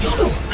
で度